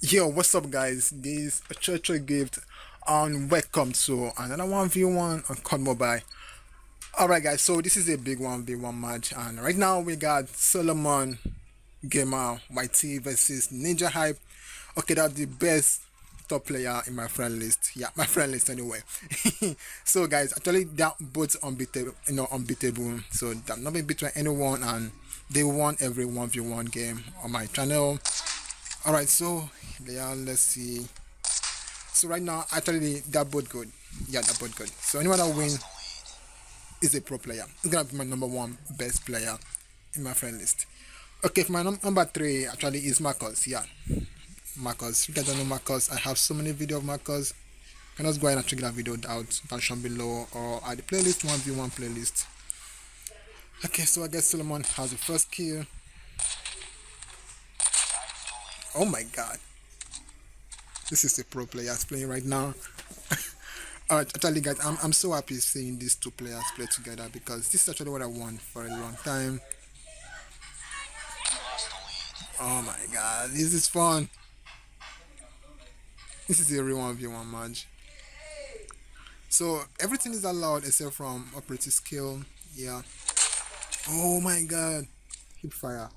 Yo, what's up, guys? This is a church gift, and welcome to another 1v1 on COD Mobile. Alright, guys, so this is a big 1v1 match, and right now we got Solomon Gamer YT versus Ninja Hype. Okay, that's the best top player in my friend list. Yeah, my friend list anyway. so, guys, actually, they're both unbeatable, you know, unbeatable. So, they've not been beaten anyone, and they won every 1v1 game on my channel. All right so yeah let's see. So right now actually they're both good. Yeah they're both good. So anyone that win is a pro player. It's gonna be my number one best player in my friend list. Okay for my num number three actually is marcus yeah marcus you guys don't know marcus i have so many video of you can just go ahead and check that video out down below or at the playlist 1v1 playlist okay so i guess solomon has the first kill Oh my god. This is a pro players playing right now. Alright, actually guys, I'm, I'm so happy seeing these two players play together because this is actually what I want for a long time. Oh my god, this is fun. This is a real 1v1 match. So everything is allowed except from operating skill. Yeah. Oh my god. Hip fire.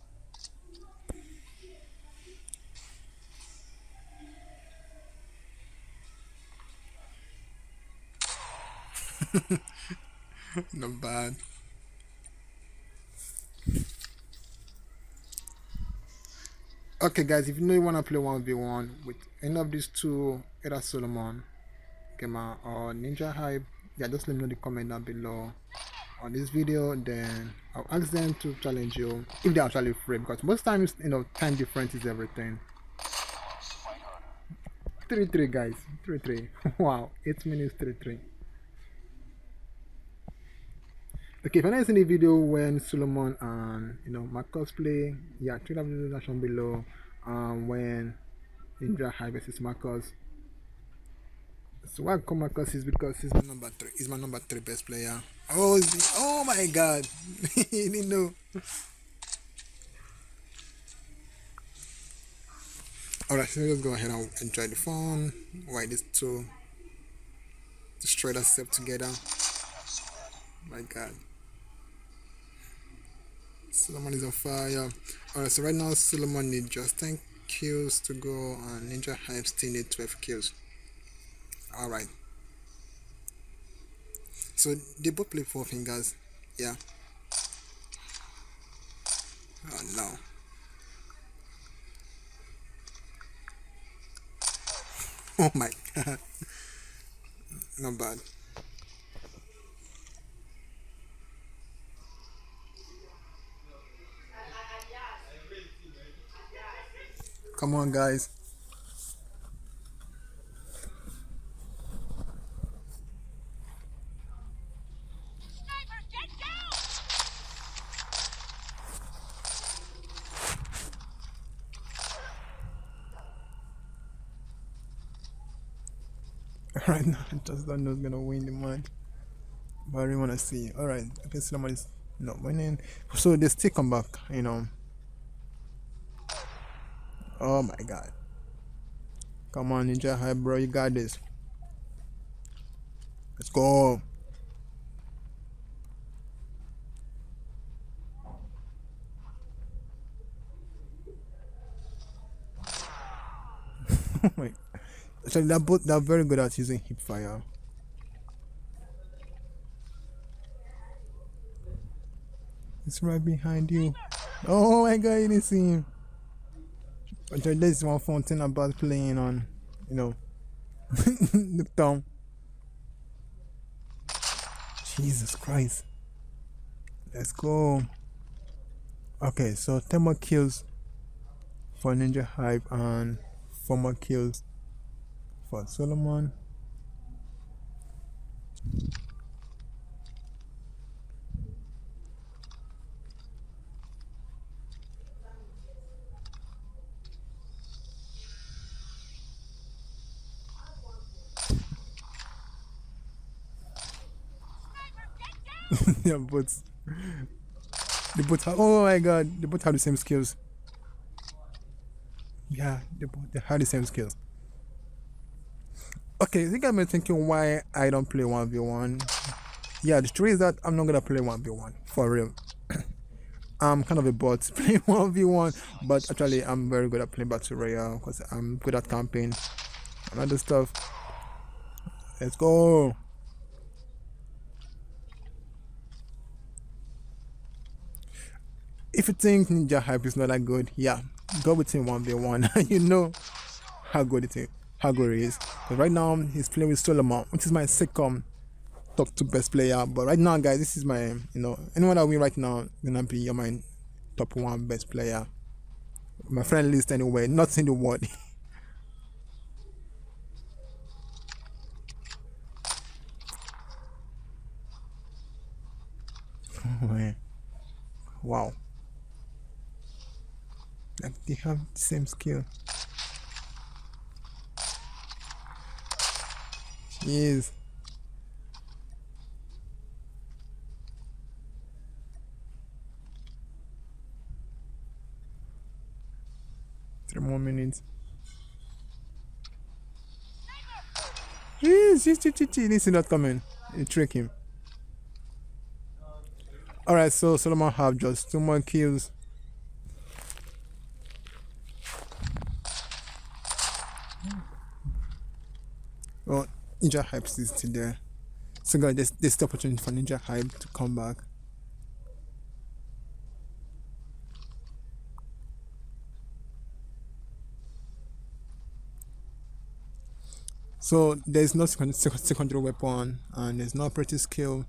Not bad. Okay, guys, if you know you want to play 1v1 with any of these two, either Solomon, Gamer, or Ninja Hype, yeah, just let me know the comment down below on this video. Then I'll ask them to challenge you if they're actually free because most times, you know, time difference is everything. 3 3, guys, 3 3. wow, 8 minutes 3 3. Okay, if I seen a video when Solomon and you know Marcus play, yeah, check that video down below. Um, when Ninja Hype versus Marcus. So why I call is because he's my number three. He's my number three best player. Oh, the, oh my God! he didn't know. Alright, so let's go ahead and enjoy the fun. Why these two destroy themselves together. My God. Solomon is on fire. Alright, so right now Solomon needs just 10 kills to go and Ninja Hype still need 12 kills. Alright. So they both play four fingers. Yeah. Oh no. Oh my god. Not bad. Come on, guys. Right now, I just don't know who's gonna win the match, but I really wanna see. All right, okay, somebody's not winning, so they still come back, you know. Oh my god. Come on, Ninja Hype, bro. You got this. Let's go. oh my. So they're both they're very good at using hip fire. It's right behind you. Oh my god, you didn't see him. But there's one fun thing about playing on, you know, the thumb. Jesus Christ. Let's go. Okay, so 10 more kills for Ninja Hype and 4 more kills for Solomon. yeah, but they both have, oh my god, they both have the same skills. Yeah, they both they have the same skills. Okay, I think I'm thinking why I don't play 1v1. Yeah, the truth is that I'm not gonna play 1v1 for real. I'm kind of a bot playing 1v1, but actually I'm very good at playing Battle Royale because I'm good at camping and other stuff. Let's go. If you think Ninja Hype is not that good, yeah, go with him 1v1. you know how good it is, how good he is. But right now he's playing with Solomon, which is my second top two best player. But right now, guys, this is my you know anyone that win right now gonna be your my top one best player. My friend list anyway, not in the world. wow. Like they have the same skill. Jeez. Three more minutes. Yes, yes, yes, yes, yes. This is not coming. You trick him. Alright, so Solomon have just two more kills. Ninja Hype is still there. So guys, there's, there's the opportunity for Ninja Hype to come back. So there's no secondary weapon and there's no pretty skill.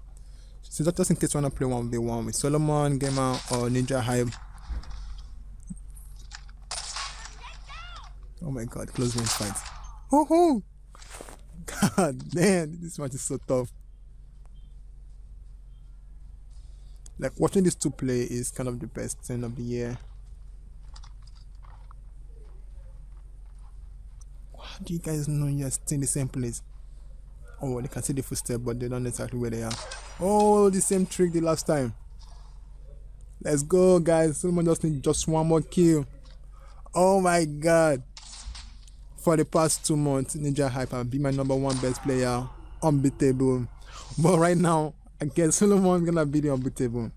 So that just in case you wanna play 1v1 with Solomon, Gamer or Ninja Hype. Oh my god, close range fight. Oh, oh! God damn, this match is so tough. Like watching these two play is kind of the best thing of the year. How do you guys know you're still in the same place? Oh, they can see the footsteps, but they don't know exactly where they are. Oh, the same trick the last time. Let's go, guys. Someone just need just one more kill. Oh my god. For the past two months, Ninja Hyper be my number one best player. Unbeatable. But right now, I guess Solomon's gonna be the unbeatable.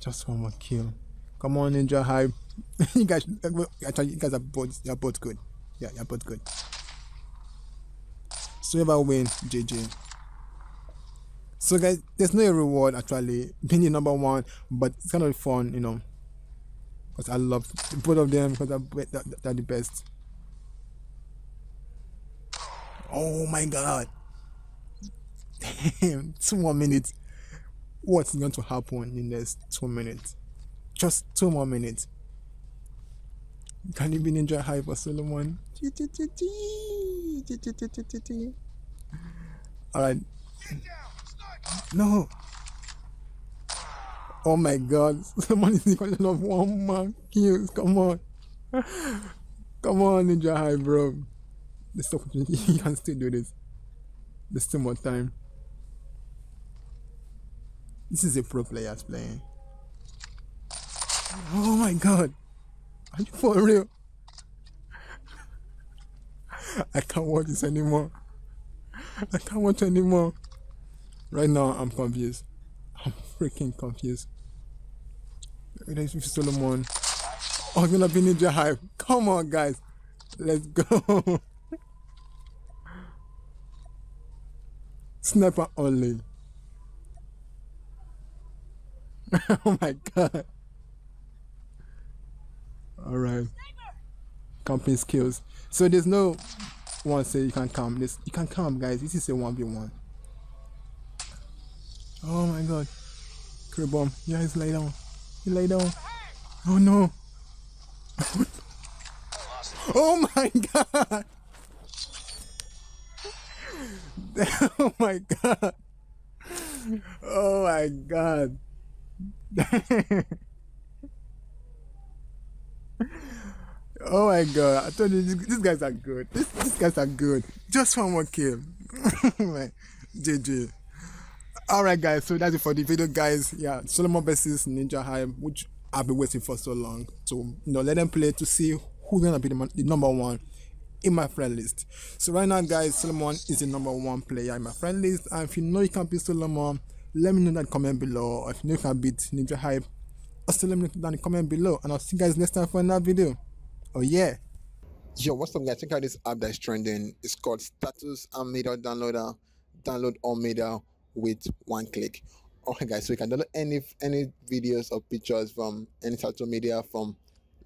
Just one more kill. Come on, Ninja Hype. you guys, you guys are both, you're both good. Yeah, you're both good. So if I win, JJ. So guys, there's no reward actually being the number one, but it's kind of fun, you know. Because I love both of them because they're, they're the best. Oh my god. Damn, two more minutes what's going to happen in the next two minutes. Just two more minutes. Can you be Ninja Hype for Solomon? Alright. No. Oh my god. Solomon is equal of one man kills. Come on. Come on, Ninja Hype, bro. This opportunity. You can still do this. There's still more time. This is a pro players playing. Oh my god. Are you for real? I can't watch this anymore. I can't watch anymore. Right now, I'm confused. I'm freaking confused. There's Solomon. Oh, it's gonna be Ninja Hype. Come on, guys. Let's go. Sniper only. oh my god. Alright. Camping skills. So there's no one say you can come. This you can come guys. This is a 1v1. Oh my god. Crew bomb. Yeah, he's lay down. He lay down. Oh no. Oh, oh my god. oh my god. Oh my god. Oh my god! I told you these, these guys are good. This, these guys are good. Just one more kill. Oh man, JJ. Alright guys, so that's it for the video guys. Yeah, Solomon versus Ninja Hype, which I've been waiting for so long. So you know, let them play to see who's gonna be the, the number one in my friend list. So right now guys, Solomon is the number one player in my friend list. And if you know you can beat Solomon, let me know that comment below. Or if you know you can beat Ninja Hype, also let me know down the comment below. And I'll see you guys next time for another video. Oh yeah. Yo, what's up guys? Check out this app that's trending. It's called Status and Media Downloader. Download all media with one click. Okay guys, so you can download any any videos or pictures from any social media from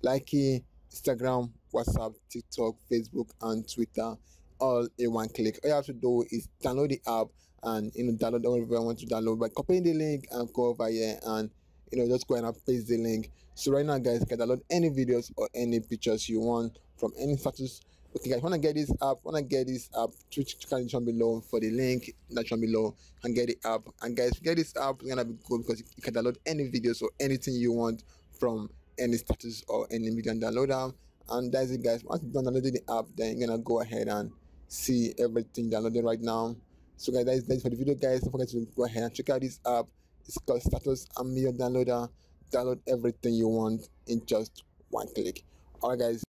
Likey, Instagram, WhatsApp, TikTok, Facebook, and Twitter all in one click. All you have to do is download the app and you know download whatever you want to download by copying the link and go over here and you know just go and paste the link. So right now guys you can download any videos or any pictures you want from any status okay guys wanna get this app wanna get this app switch down below for the link that down below and get the app. And guys get this app it's gonna be good because you can download any videos or anything you want from any status or any media and download them. And that's it guys. Once you download the app then you're gonna go ahead and see everything downloaded right now. So guys that's, that's for the video guys. Don't forget to go ahead and check out this app. It's called status and media downloader. Download everything you want in just one click. Alright guys